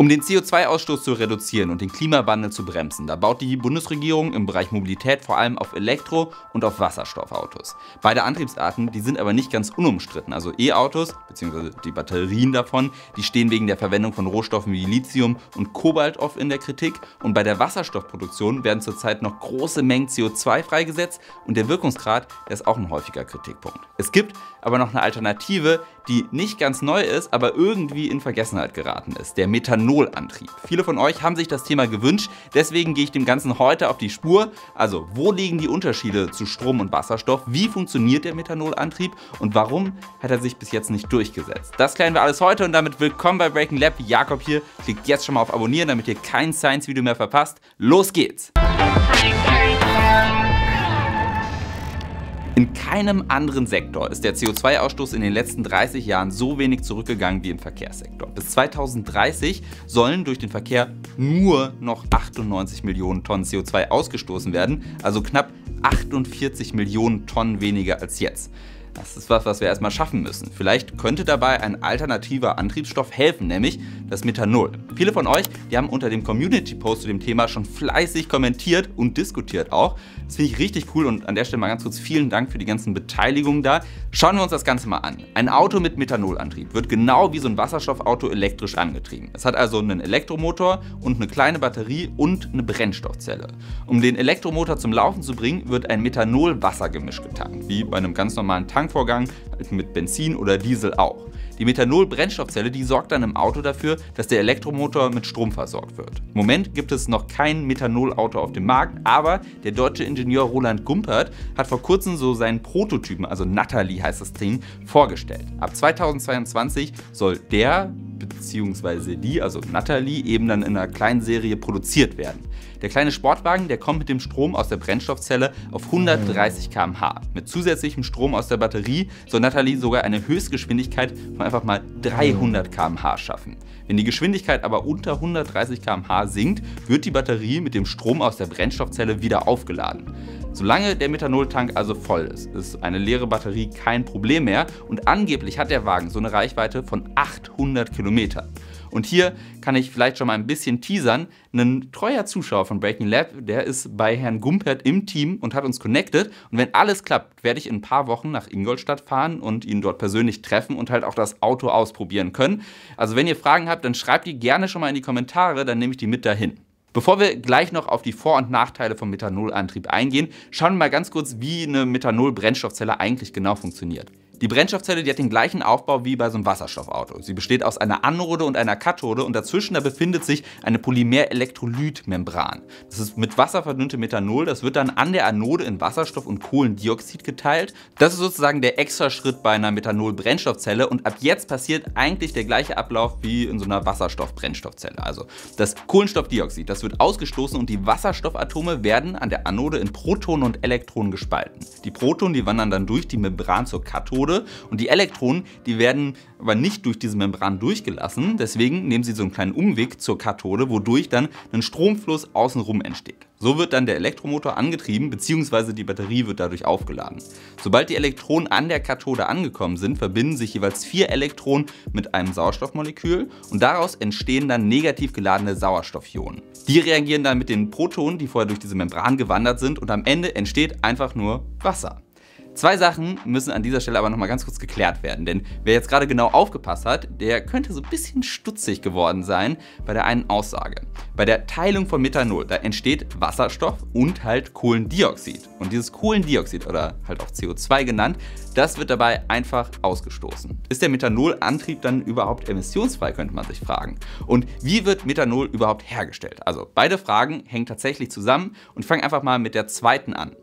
Um den CO2-Ausstoß zu reduzieren und den Klimawandel zu bremsen, da baut die Bundesregierung im Bereich Mobilität vor allem auf Elektro- und auf Wasserstoffautos. Beide Antriebsarten, die sind aber nicht ganz unumstritten. Also E-Autos bzw. die Batterien davon, die stehen wegen der Verwendung von Rohstoffen wie Lithium und Kobalt oft in der Kritik. Und bei der Wasserstoffproduktion werden zurzeit noch große Mengen CO2 freigesetzt und der Wirkungsgrad der ist auch ein häufiger Kritikpunkt. Es gibt aber noch eine Alternative, die nicht ganz neu ist, aber irgendwie in Vergessenheit geraten ist, der Methanolantrieb. Viele von euch haben sich das Thema gewünscht, deswegen gehe ich dem Ganzen heute auf die Spur. Also, wo liegen die Unterschiede zu Strom und Wasserstoff? Wie funktioniert der Methanolantrieb und warum hat er sich bis jetzt nicht durchgesetzt? Das klären wir alles heute und damit willkommen bei Breaking Lab. Jakob hier. Klickt jetzt schon mal auf Abonnieren, damit ihr kein Science-Video mehr verpasst. Los geht's! In keinem anderen Sektor ist der CO2-Ausstoß in den letzten 30 Jahren so wenig zurückgegangen wie im Verkehrssektor. Bis 2030 sollen durch den Verkehr nur noch 98 Millionen Tonnen CO2 ausgestoßen werden, also knapp 48 Millionen Tonnen weniger als jetzt. Das ist was, was wir erstmal schaffen müssen. Vielleicht könnte dabei ein alternativer Antriebsstoff helfen, nämlich das Methanol. Viele von euch, die haben unter dem Community-Post zu dem Thema schon fleißig kommentiert und diskutiert auch. Das finde ich richtig cool und an der Stelle mal ganz kurz vielen Dank für die ganzen Beteiligungen da. Schauen wir uns das Ganze mal an. Ein Auto mit Methanolantrieb wird genau wie so ein Wasserstoffauto elektrisch angetrieben. Es hat also einen Elektromotor und eine kleine Batterie und eine Brennstoffzelle. Um den Elektromotor zum Laufen zu bringen, wird ein Methanol-Wassergemisch getankt, wie bei einem ganz normalen Tank Tankvorgang mit Benzin oder Diesel auch. Die Methanol-Brennstoffzelle, die sorgt dann im Auto dafür, dass der Elektromotor mit Strom versorgt wird. Im Moment gibt es noch kein Methanol-Auto auf dem Markt, aber der deutsche Ingenieur Roland Gumpert hat vor kurzem so seinen Prototypen, also Natalie heißt das Ding, vorgestellt. Ab 2022 soll der bzw. die, also Natalie, eben dann in einer kleinen Serie produziert werden. Der kleine Sportwagen, der kommt mit dem Strom aus der Brennstoffzelle auf 130 km/h. Mit zusätzlichem Strom aus der Batterie soll Natalie sogar eine Höchstgeschwindigkeit von einfach mal 300 km/h schaffen. Wenn die Geschwindigkeit aber unter 130 km/h sinkt, wird die Batterie mit dem Strom aus der Brennstoffzelle wieder aufgeladen. Solange der Methanoltank also voll ist, ist eine leere Batterie kein Problem mehr und angeblich hat der Wagen so eine Reichweite von 800 Kilometern. Und hier kann ich vielleicht schon mal ein bisschen teasern. Ein treuer Zuschauer von Breaking Lab, der ist bei Herrn Gumpert im Team und hat uns connected. Und wenn alles klappt, werde ich in ein paar Wochen nach Ingolstadt fahren und ihn dort persönlich treffen und halt auch das Auto ausprobieren können. Also wenn ihr Fragen habt, dann schreibt die gerne schon mal in die Kommentare, dann nehme ich die mit dahin. Bevor wir gleich noch auf die Vor- und Nachteile vom Methanolantrieb eingehen, schauen wir mal ganz kurz, wie eine Methanol-Brennstoffzelle eigentlich genau funktioniert. Die Brennstoffzelle die hat den gleichen Aufbau wie bei so einem Wasserstoffauto. Sie besteht aus einer Anode und einer Kathode und dazwischen da befindet sich eine Polymer-Elektrolytmembran. Das ist mit Wasser verdünnte Methanol, das wird dann an der Anode in Wasserstoff und Kohlendioxid geteilt. Das ist sozusagen der extra Schritt bei einer Methanol-Brennstoffzelle und ab jetzt passiert eigentlich der gleiche Ablauf wie in so einer Wasserstoff-Brennstoffzelle. Also das Kohlenstoffdioxid, das wird ausgestoßen und die Wasserstoffatome werden an der Anode in Protonen und Elektronen gespalten. Die Protonen, die wandern dann durch die Membran zur Kathode Kathode und die Elektronen, die werden aber nicht durch diese Membran durchgelassen. Deswegen nehmen sie so einen kleinen Umweg zur Kathode, wodurch dann ein Stromfluss außenrum entsteht. So wird dann der Elektromotor angetrieben bzw. die Batterie wird dadurch aufgeladen. Sobald die Elektronen an der Kathode angekommen sind, verbinden sich jeweils vier Elektronen mit einem Sauerstoffmolekül und daraus entstehen dann negativ geladene Sauerstoffionen. Die reagieren dann mit den Protonen, die vorher durch diese Membran gewandert sind und am Ende entsteht einfach nur Wasser. Zwei Sachen müssen an dieser Stelle aber nochmal ganz kurz geklärt werden, denn wer jetzt gerade genau aufgepasst hat, der könnte so ein bisschen stutzig geworden sein bei der einen Aussage. Bei der Teilung von Methanol, da entsteht Wasserstoff und halt Kohlendioxid. Und dieses Kohlendioxid oder halt auch CO2 genannt, das wird dabei einfach ausgestoßen. Ist der Methanolantrieb dann überhaupt emissionsfrei, könnte man sich fragen. Und wie wird Methanol überhaupt hergestellt? Also beide Fragen hängen tatsächlich zusammen und fangen einfach mal mit der zweiten an.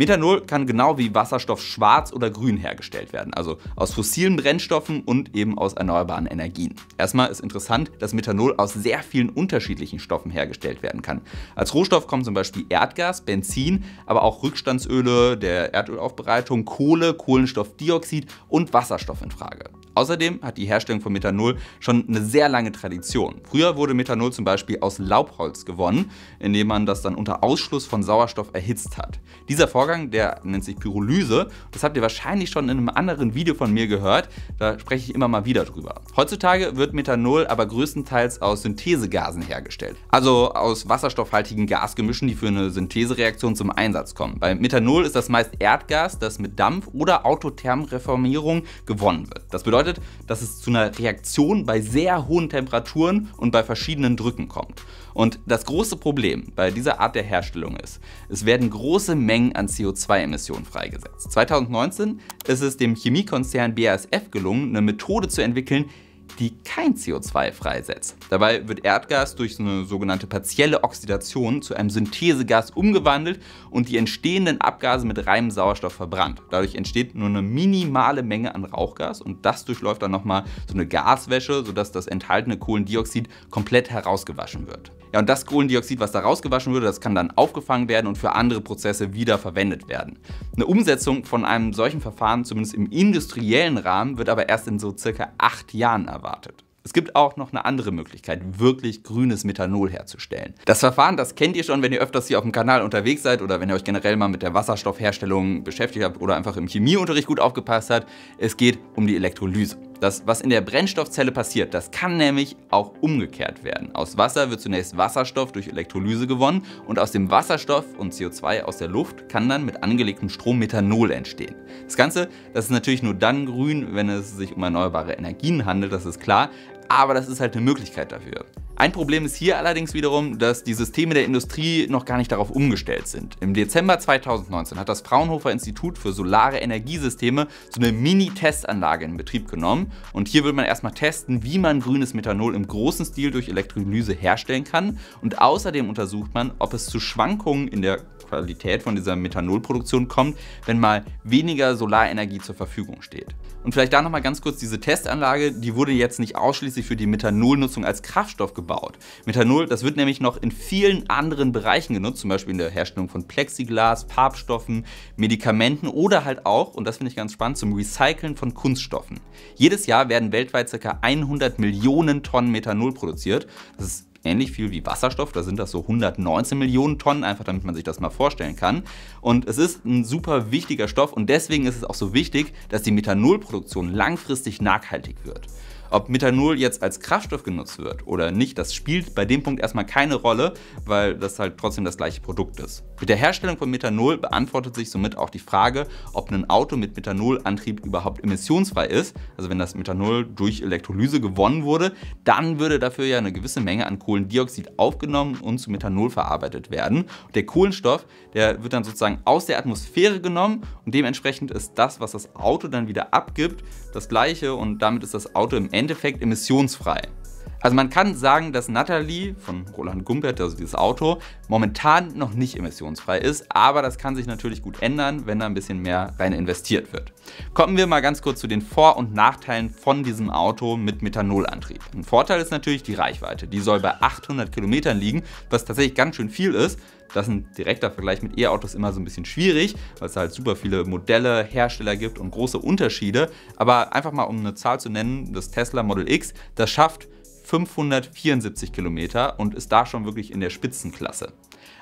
Methanol kann genau wie Wasserstoff schwarz oder grün hergestellt werden, also aus fossilen Brennstoffen und eben aus erneuerbaren Energien. Erstmal ist interessant, dass Methanol aus sehr vielen unterschiedlichen Stoffen hergestellt werden kann. Als Rohstoff kommen zum Beispiel Erdgas, Benzin, aber auch Rückstandsöle der Erdölaufbereitung, Kohle, Kohlenstoffdioxid und Wasserstoff in Frage. Außerdem hat die Herstellung von Methanol schon eine sehr lange Tradition. Früher wurde Methanol zum Beispiel aus Laubholz gewonnen, indem man das dann unter Ausschluss von Sauerstoff erhitzt hat. Dieser Vorgang, der nennt sich Pyrolyse. Das habt ihr wahrscheinlich schon in einem anderen Video von mir gehört. Da spreche ich immer mal wieder drüber. Heutzutage wird Methanol aber größtenteils aus Synthesegasen hergestellt. Also aus wasserstoffhaltigen Gasgemischen, die für eine Synthesereaktion zum Einsatz kommen. Bei Methanol ist das meist Erdgas, das mit Dampf oder Autothermreformierung gewonnen wird. Das bedeutet, dass es zu einer Reaktion bei sehr hohen Temperaturen und bei verschiedenen Drücken kommt. Und das große Problem bei dieser Art der Herstellung ist, es werden große Mengen an CO2-Emissionen freigesetzt. 2019 ist es dem Chemiekonzern BASF gelungen, eine Methode zu entwickeln, die kein CO2 freisetzt. Dabei wird Erdgas durch eine sogenannte partielle Oxidation zu einem Synthesegas umgewandelt und die entstehenden Abgase mit reinem Sauerstoff verbrannt. Dadurch entsteht nur eine minimale Menge an Rauchgas und das durchläuft dann nochmal so eine Gaswäsche, sodass das enthaltene Kohlendioxid komplett herausgewaschen wird. Ja, und das Kohlendioxid, was da rausgewaschen würde, das kann dann aufgefangen werden und für andere Prozesse wieder verwendet werden. Eine Umsetzung von einem solchen Verfahren, zumindest im industriellen Rahmen, wird aber erst in so circa acht Jahren erwartet. Es gibt auch noch eine andere Möglichkeit, wirklich grünes Methanol herzustellen. Das Verfahren, das kennt ihr schon, wenn ihr öfters hier auf dem Kanal unterwegs seid oder wenn ihr euch generell mal mit der Wasserstoffherstellung beschäftigt habt oder einfach im Chemieunterricht gut aufgepasst habt. Es geht um die Elektrolyse. Das, was in der Brennstoffzelle passiert, das kann nämlich auch umgekehrt werden. Aus Wasser wird zunächst Wasserstoff durch Elektrolyse gewonnen und aus dem Wasserstoff und CO2 aus der Luft kann dann mit angelegtem Strom Methanol entstehen. Das Ganze, das ist natürlich nur dann grün, wenn es sich um erneuerbare Energien handelt, das ist klar, aber das ist halt eine Möglichkeit dafür. Ein Problem ist hier allerdings wiederum, dass die Systeme der Industrie noch gar nicht darauf umgestellt sind. Im Dezember 2019 hat das Fraunhofer Institut für Solare Energiesysteme so eine Mini-Testanlage in Betrieb genommen und hier will man erstmal testen, wie man grünes Methanol im großen Stil durch Elektrolyse herstellen kann und außerdem untersucht man, ob es zu Schwankungen in der Qualität von dieser Methanolproduktion kommt, wenn mal weniger Solarenergie zur Verfügung steht. Und vielleicht da nochmal ganz kurz, diese Testanlage, die wurde jetzt nicht ausschließlich für die Methanolnutzung als Kraftstoff gebaut. Methanol, das wird nämlich noch in vielen anderen Bereichen genutzt, zum Beispiel in der Herstellung von Plexiglas, Farbstoffen, Medikamenten oder halt auch, und das finde ich ganz spannend, zum Recyceln von Kunststoffen. Jedes Jahr werden weltweit ca. 100 Millionen Tonnen Methanol produziert. Das ist ähnlich viel wie Wasserstoff. Da sind das so 119 Millionen Tonnen, einfach damit man sich das mal vorstellen kann. Und es ist ein super wichtiger Stoff und deswegen ist es auch so wichtig, dass die Methanolproduktion langfristig nachhaltig wird. Ob Methanol jetzt als Kraftstoff genutzt wird oder nicht, das spielt bei dem Punkt erstmal keine Rolle, weil das halt trotzdem das gleiche Produkt ist. Mit der Herstellung von Methanol beantwortet sich somit auch die Frage, ob ein Auto mit Methanolantrieb überhaupt emissionsfrei ist. Also wenn das Methanol durch Elektrolyse gewonnen wurde, dann würde dafür ja eine gewisse Menge an Kohlendioxid aufgenommen und zu Methanol verarbeitet werden. Und der Kohlenstoff, der wird dann sozusagen aus der Atmosphäre genommen und dementsprechend ist das, was das Auto dann wieder abgibt, das gleiche und damit ist das Auto im Endeffekt Endeffekt emissionsfrei. Also man kann sagen, dass Natalie von Roland Gumpert, also dieses Auto, momentan noch nicht emissionsfrei ist, aber das kann sich natürlich gut ändern, wenn da ein bisschen mehr rein investiert wird. Kommen wir mal ganz kurz zu den Vor- und Nachteilen von diesem Auto mit Methanolantrieb. Ein Vorteil ist natürlich die Reichweite. Die soll bei 800 Kilometern liegen, was tatsächlich ganz schön viel ist. Das ist ein direkter Vergleich mit E-Autos immer so ein bisschen schwierig, weil es halt super viele Modelle, Hersteller gibt und große Unterschiede. Aber einfach mal um eine Zahl zu nennen, das Tesla Model X, das schafft 574 Kilometer und ist da schon wirklich in der Spitzenklasse.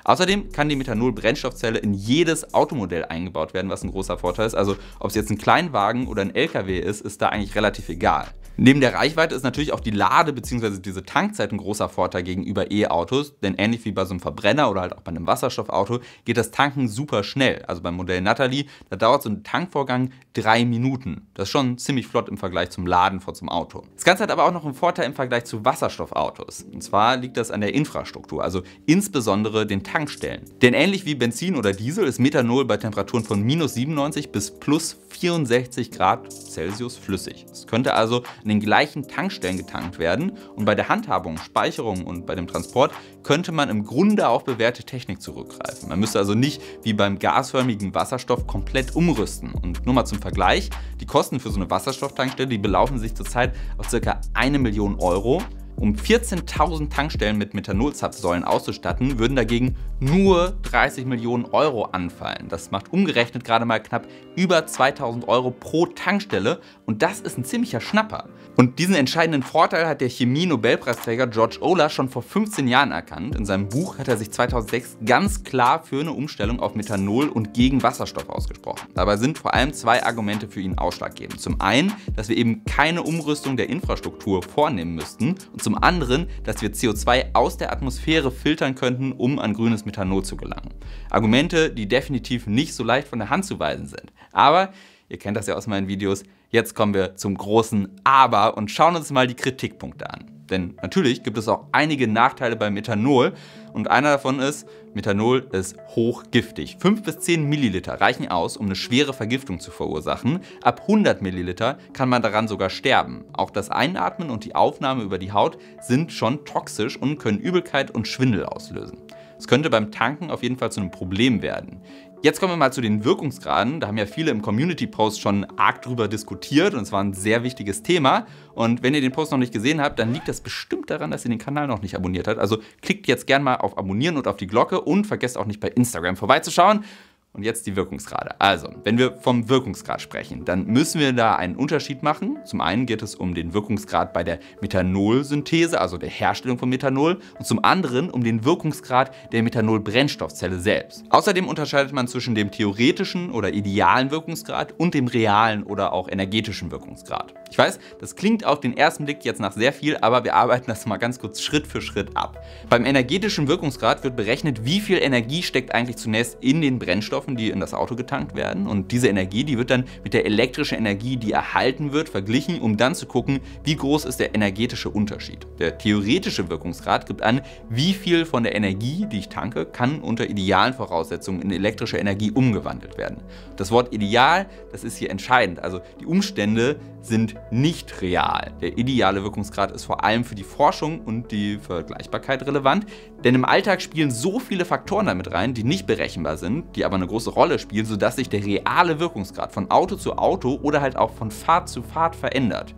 Außerdem kann die Methanol-Brennstoffzelle in jedes Automodell eingebaut werden, was ein großer Vorteil ist. Also ob es jetzt ein Kleinwagen oder ein LKW ist, ist da eigentlich relativ egal. Neben der Reichweite ist natürlich auch die Lade- bzw. diese Tankzeit ein großer Vorteil gegenüber E-Autos, denn ähnlich wie bei so einem Verbrenner oder halt auch bei einem Wasserstoffauto geht das Tanken super schnell. Also beim Modell Natalie, da dauert so ein Tankvorgang drei Minuten. Das ist schon ziemlich flott im Vergleich zum Laden vor zum Auto. Das Ganze hat aber auch noch einen Vorteil im Vergleich zu Wasserstoffautos. Und zwar liegt das an der Infrastruktur, also insbesondere den Tankstellen. Denn ähnlich wie Benzin oder Diesel ist Methanol bei Temperaturen von minus 97 bis plus 64 Grad Celsius flüssig. Es könnte also an den gleichen Tankstellen getankt werden und bei der Handhabung, Speicherung und bei dem Transport könnte man im Grunde auf bewährte Technik zurückgreifen. Man müsste also nicht wie beim gasförmigen Wasserstoff komplett umrüsten. Und nur mal zum Vergleich, die Kosten für so eine Wasserstofftankstelle, die belaufen sich zurzeit auf ca. eine Million Euro Um 14.000 Tankstellen mit Methanolzapfsäulen auszustatten, würden dagegen nur 30 Millionen Euro anfallen. Das macht umgerechnet gerade mal knapp über 2000 Euro pro Tankstelle und das ist ein ziemlicher Schnapper. Und diesen entscheidenden Vorteil hat der Chemie-Nobelpreisträger George Olah schon vor 15 Jahren erkannt. In seinem Buch hat er sich 2006 ganz klar für eine Umstellung auf Methanol und gegen Wasserstoff ausgesprochen. Dabei sind vor allem zwei Argumente für ihn ausschlaggebend. Zum einen, dass wir eben keine Umrüstung der Infrastruktur vornehmen müssten und zum anderen, dass wir CO2 aus der Atmosphäre filtern könnten, um an grünes Methanol zu gelangen. Argumente, die definitiv nicht so leicht von der Hand zu weisen sind. Aber, ihr kennt das ja aus meinen Videos, Jetzt kommen wir zum großen Aber und schauen uns mal die Kritikpunkte an. Denn natürlich gibt es auch einige Nachteile beim Methanol und einer davon ist, Methanol ist hochgiftig. 5 bis 10 Milliliter reichen aus, um eine schwere Vergiftung zu verursachen. Ab 100 Milliliter kann man daran sogar sterben. Auch das Einatmen und die Aufnahme über die Haut sind schon toxisch und können Übelkeit und Schwindel auslösen. Es könnte beim Tanken auf jeden Fall zu einem Problem werden. Jetzt kommen wir mal zu den Wirkungsgraden. Da haben ja viele im Community-Post schon arg drüber diskutiert und es war ein sehr wichtiges Thema. Und wenn ihr den Post noch nicht gesehen habt, dann liegt das bestimmt daran, dass ihr den Kanal noch nicht abonniert habt. Also klickt jetzt gerne mal auf Abonnieren und auf die Glocke und vergesst auch nicht bei Instagram vorbeizuschauen. Und jetzt die Wirkungsgrade. Also, wenn wir vom Wirkungsgrad sprechen, dann müssen wir da einen Unterschied machen. Zum einen geht es um den Wirkungsgrad bei der Methanolsynthese, also der Herstellung von Methanol, und zum anderen um den Wirkungsgrad der Methanolbrennstoffzelle selbst. Außerdem unterscheidet man zwischen dem theoretischen oder idealen Wirkungsgrad und dem realen oder auch energetischen Wirkungsgrad. Ich weiß, das klingt auf den ersten Blick jetzt nach sehr viel, aber wir arbeiten das mal ganz kurz Schritt für Schritt ab. Beim energetischen Wirkungsgrad wird berechnet, wie viel Energie steckt eigentlich zunächst in den Brennstoffen, die in das Auto getankt werden. Und diese Energie, die wird dann mit der elektrischen Energie, die erhalten wird, verglichen, um dann zu gucken, wie groß ist der energetische Unterschied. Der theoretische Wirkungsgrad gibt an, wie viel von der Energie, die ich tanke, kann unter idealen Voraussetzungen in elektrische Energie umgewandelt werden. Das Wort ideal, das ist hier entscheidend. Also die Umstände sind nicht real. Der ideale Wirkungsgrad ist vor allem für die Forschung und die Vergleichbarkeit relevant, denn im Alltag spielen so viele Faktoren damit rein, die nicht berechenbar sind, die aber eine große Rolle spielen, sodass sich der reale Wirkungsgrad von Auto zu Auto oder halt auch von Fahrt zu Fahrt verändert.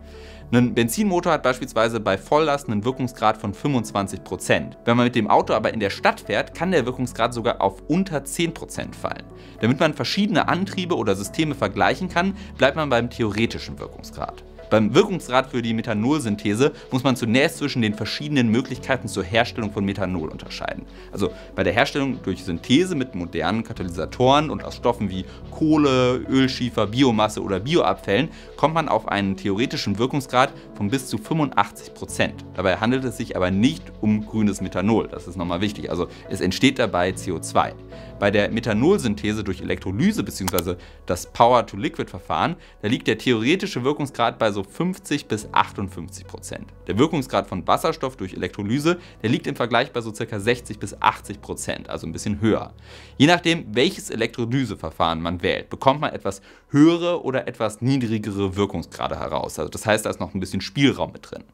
Ein Benzinmotor hat beispielsweise bei Volllast einen Wirkungsgrad von 25%. Wenn man mit dem Auto aber in der Stadt fährt, kann der Wirkungsgrad sogar auf unter 10% fallen. Damit man verschiedene Antriebe oder Systeme vergleichen kann, bleibt man beim theoretischen Wirkungsgrad. Beim Wirkungsgrad für die Methanolsynthese muss man zunächst zwischen den verschiedenen Möglichkeiten zur Herstellung von Methanol unterscheiden. Also bei der Herstellung durch Synthese mit modernen Katalysatoren und aus Stoffen wie Kohle, Ölschiefer, Biomasse oder Bioabfällen kommt man auf einen theoretischen Wirkungsgrad von bis zu 85 Prozent. Dabei handelt es sich aber nicht um grünes Methanol, das ist nochmal wichtig. Also es entsteht dabei CO2. Bei der Methanolsynthese durch Elektrolyse bzw. das Power-to-Liquid-Verfahren, da liegt der theoretische Wirkungsgrad bei so 50 bis 58 Prozent. Der Wirkungsgrad von Wasserstoff durch Elektrolyse, der liegt im Vergleich bei so ca. 60 bis 80 Prozent, also ein bisschen höher. Je nachdem, welches Elektrolyseverfahren man wählt, bekommt man etwas höhere oder etwas niedrigere Wirkungsgrade heraus. Also das heißt, da ist noch ein bisschen Spielraum mit drin.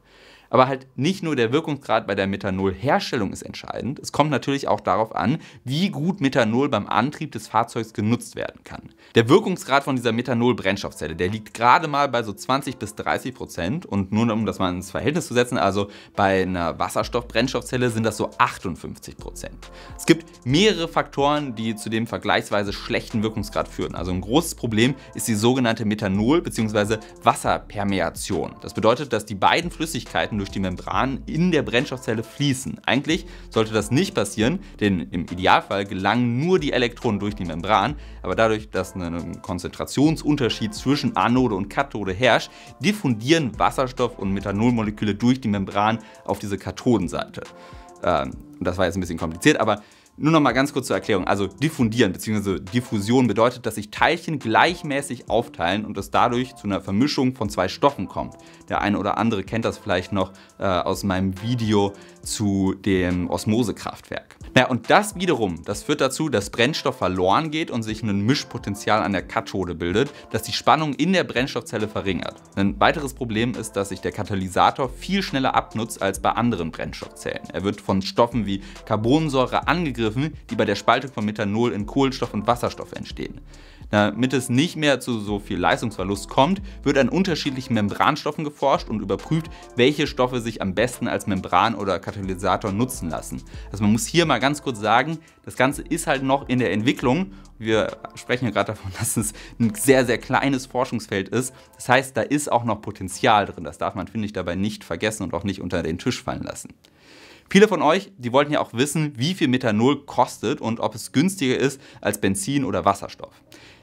Aber halt nicht nur der Wirkungsgrad bei der Methanolherstellung ist entscheidend, es kommt natürlich auch darauf an, wie gut Methanol beim Antrieb des Fahrzeugs genutzt werden kann. Der Wirkungsgrad von dieser Methanol-Brennstoffzelle, der liegt gerade mal bei so 20 bis 30 Prozent und nur um das mal ins Verhältnis zu setzen, also bei einer Wasserstoff-Brennstoffzelle sind das so 58 Prozent. Es gibt mehrere Faktoren, die zu dem vergleichsweise schlechten Wirkungsgrad führen. Also ein großes Problem ist die sogenannte Methanol- bzw. Wasserpermeation. Das bedeutet, dass die beiden Flüssigkeiten durch die Membran in der Brennstoffzelle fließen. Eigentlich sollte das nicht passieren, denn im Idealfall gelangen nur die Elektronen durch die Membran, aber dadurch, dass ein Konzentrationsunterschied zwischen Anode und Kathode herrscht, diffundieren Wasserstoff- und Methanolmoleküle durch die Membran auf diese Kathodenseite. Ähm, das war jetzt ein bisschen kompliziert, aber nur noch mal ganz kurz zur Erklärung. Also diffundieren bzw. Diffusion bedeutet, dass sich Teilchen gleichmäßig aufteilen und es dadurch zu einer Vermischung von zwei Stoffen kommt. Der eine oder andere kennt das vielleicht noch äh, aus meinem Video zu dem Osmosekraftwerk. Ja, und das wiederum, das führt dazu, dass Brennstoff verloren geht und sich ein Mischpotenzial an der Kathode bildet, das die Spannung in der Brennstoffzelle verringert. Ein weiteres Problem ist, dass sich der Katalysator viel schneller abnutzt als bei anderen Brennstoffzellen. Er wird von Stoffen wie Carbonsäure angegriffen, die bei der Spaltung von Methanol in Kohlenstoff und Wasserstoff entstehen. Damit es nicht mehr zu so viel Leistungsverlust kommt, wird an unterschiedlichen Membranstoffen geforscht und überprüft, welche Stoffe sich am besten als Membran oder Katalysator nutzen lassen. Also man muss hier mal ganz kurz sagen, das Ganze ist halt noch in der Entwicklung. Wir sprechen ja gerade davon, dass es ein sehr, sehr kleines Forschungsfeld ist. Das heißt, da ist auch noch Potenzial drin. Das darf man, finde ich, dabei nicht vergessen und auch nicht unter den Tisch fallen lassen. Viele von euch, die wollten ja auch wissen, wie viel Methanol kostet und ob es günstiger ist als Benzin oder Wasserstoff.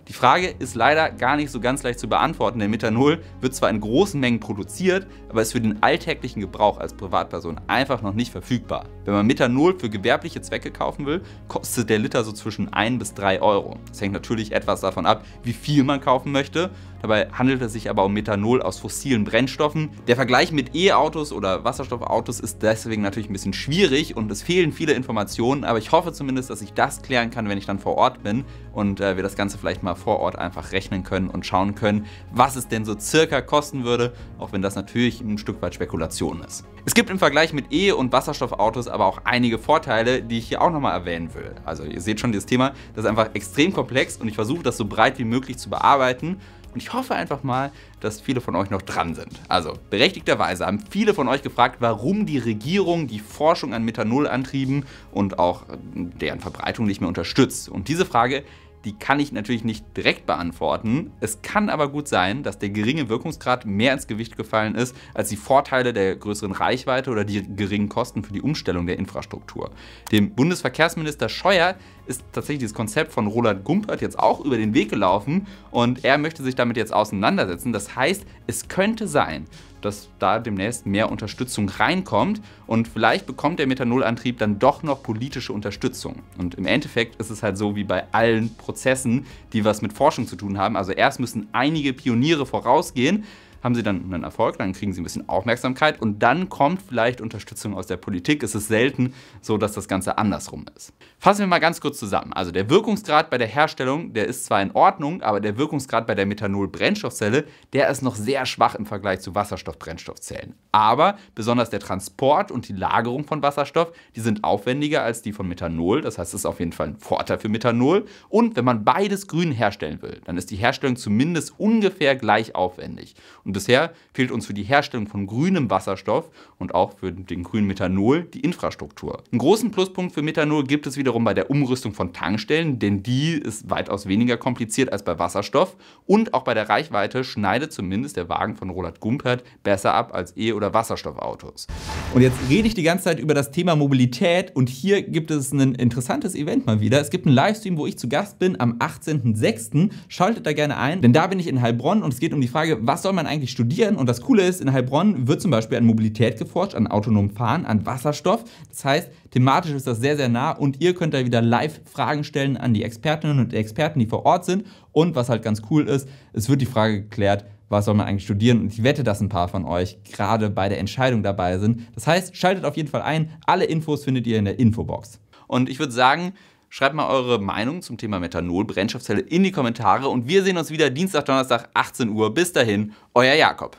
Die Frage ist leider gar nicht so ganz leicht zu beantworten, denn Methanol wird zwar in großen Mengen produziert, aber ist für den alltäglichen Gebrauch als Privatperson einfach noch nicht verfügbar. Wenn man Methanol für gewerbliche Zwecke kaufen will, kostet der Liter so zwischen 1 bis 3 Euro. Das hängt natürlich etwas davon ab, wie viel man kaufen möchte Dabei handelt es sich aber um Methanol aus fossilen Brennstoffen. Der Vergleich mit E-Autos oder Wasserstoffautos ist deswegen natürlich ein bisschen schwierig und es fehlen viele Informationen, aber ich hoffe zumindest, dass ich das klären kann, wenn ich dann vor Ort bin und äh, wir das Ganze vielleicht mal vor Ort einfach rechnen können und schauen können, was es denn so circa kosten würde, auch wenn das natürlich ein Stück weit Spekulation ist. Es gibt im Vergleich mit E- und Wasserstoffautos aber auch einige Vorteile, die ich hier auch nochmal erwähnen will. Also ihr seht schon, dieses Thema, das ist einfach extrem komplex und ich versuche das so breit wie möglich zu bearbeiten und ich hoffe einfach mal, dass viele von euch noch dran sind. Also, berechtigterweise haben viele von euch gefragt, warum die Regierung die Forschung an Methanolantrieben und auch deren Verbreitung nicht mehr unterstützt. Und diese Frage die kann ich natürlich nicht direkt beantworten. Es kann aber gut sein, dass der geringe Wirkungsgrad mehr ins Gewicht gefallen ist als die Vorteile der größeren Reichweite oder die geringen Kosten für die Umstellung der Infrastruktur. Dem Bundesverkehrsminister Scheuer ist tatsächlich das Konzept von Roland Gumpert jetzt auch über den Weg gelaufen und er möchte sich damit jetzt auseinandersetzen. Das heißt, es könnte sein, dass da demnächst mehr Unterstützung reinkommt und vielleicht bekommt der Methanolantrieb dann doch noch politische Unterstützung. Und im Endeffekt ist es halt so wie bei allen Prozessen, die was mit Forschung zu tun haben. Also erst müssen einige Pioniere vorausgehen, haben sie dann einen Erfolg, dann kriegen sie ein bisschen Aufmerksamkeit und dann kommt vielleicht Unterstützung aus der Politik. Es ist selten so, dass das Ganze andersrum ist. Fassen wir mal ganz kurz zusammen. Also der Wirkungsgrad bei der Herstellung, der ist zwar in Ordnung, aber der Wirkungsgrad bei der Methanol-Brennstoffzelle, der ist noch sehr schwach im Vergleich zu Wasserstoff-Brennstoffzellen. Aber besonders der Transport und die Lagerung von Wasserstoff, die sind aufwendiger als die von Methanol. Das heißt, es ist auf jeden Fall ein Vorteil für Methanol. Und wenn man beides grün herstellen will, dann ist die Herstellung zumindest ungefähr gleich aufwendig. Und bisher fehlt uns für die Herstellung von grünem Wasserstoff und auch für den grünen Methanol die Infrastruktur. Einen großen Pluspunkt für Methanol gibt es wiederum bei der Umrüstung von Tankstellen, denn die ist weitaus weniger kompliziert als bei Wasserstoff und auch bei der Reichweite schneidet zumindest der Wagen von Roland Gumpert besser ab als E- oder Wasserstoffautos. Und jetzt rede ich die ganze Zeit über das Thema Mobilität und hier gibt es ein interessantes Event mal wieder. Es gibt einen Livestream, wo ich zu Gast bin am 18.06. Schaltet da gerne ein, denn da bin ich in Heilbronn und es geht um die Frage, was soll man eigentlich eigentlich studieren. Und das Coole ist, in Heilbronn wird zum Beispiel an Mobilität geforscht, an autonomem Fahren, an Wasserstoff. Das heißt, thematisch ist das sehr, sehr nah und ihr könnt da wieder live Fragen stellen an die Expertinnen und Experten, die vor Ort sind. Und was halt ganz cool ist, es wird die Frage geklärt, was soll man eigentlich studieren? Und ich wette, dass ein paar von euch gerade bei der Entscheidung dabei sind. Das heißt, schaltet auf jeden Fall ein. Alle Infos findet ihr in der Infobox. Und ich würde sagen, Schreibt mal eure Meinung zum Thema Methanol, Brennstoffzelle in die Kommentare und wir sehen uns wieder Dienstag, Donnerstag, 18 Uhr. Bis dahin, euer Jakob.